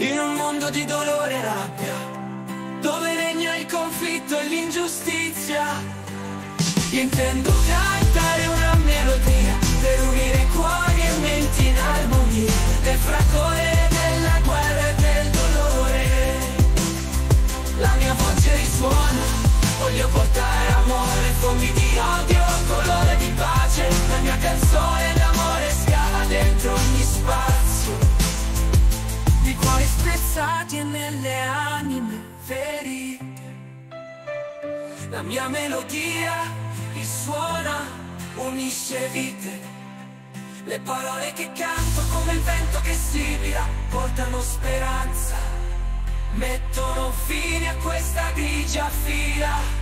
In un mondo di dolore e rabbia Dove regna il conflitto e l'ingiustizia intendo cantare una melodia Per unire cuori e menti in armonia Nel fragore della guerra e del dolore. La mia voce risuona Voglio portare amore, fondi nelle anime ferite. La mia melodia risuona, unisce vite. Le parole che canto come il vento che sibila portano speranza. Mettono fine a questa grigia fila